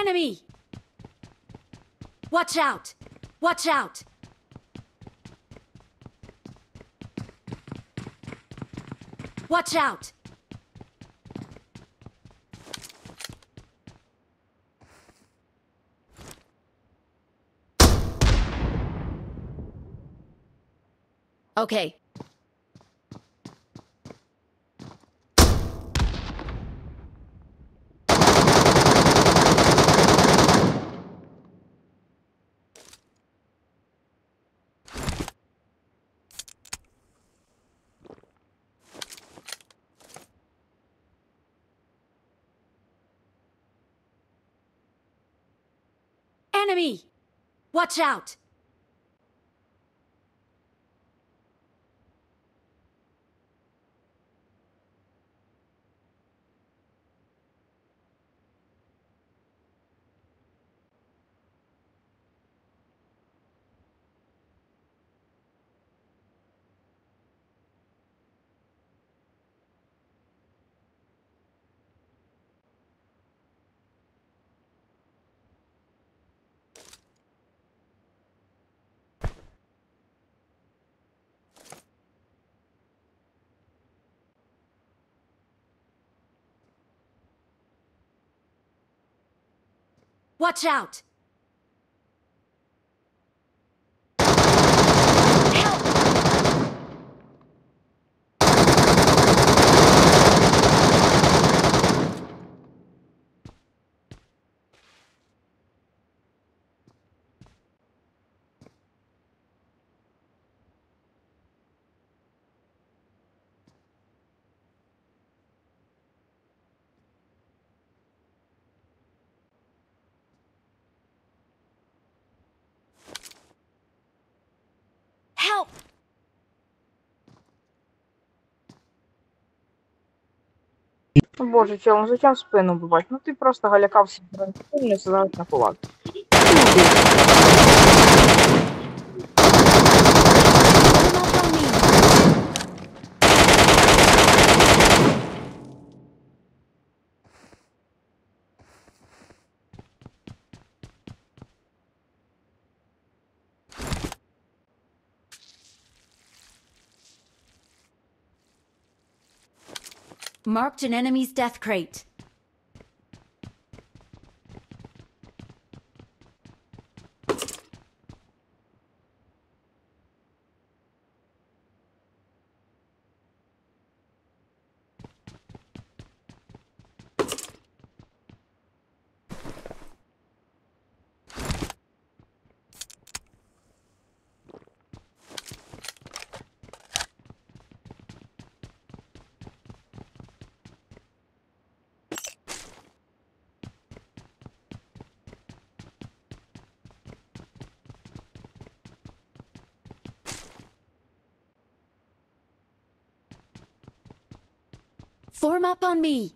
Enemy! Watch out! Watch out! Watch out! Okay. Enemy! Watch out! Watch out! Боже, чому ну, зачем спину бувати? Ну ти просто галякався зараз на кулак. Marked an enemy's death crate. Form up on me!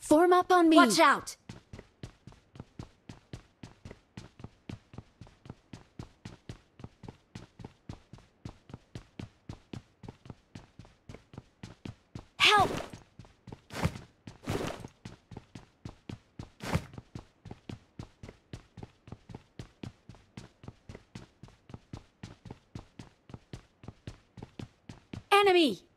Form up on me! Watch out! Enemy!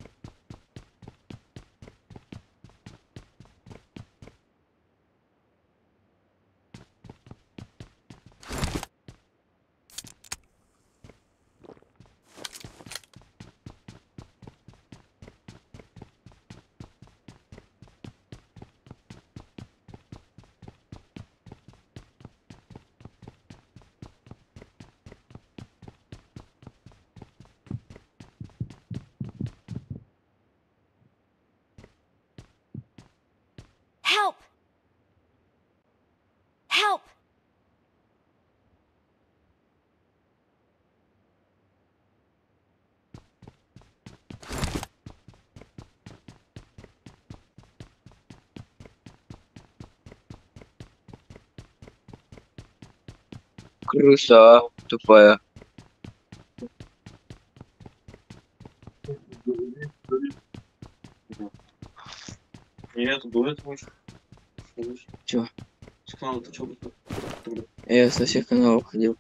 Крыса, тупая. Нет, будет лучше. Чё? С канала ты чё? Я со всех каналов ходил.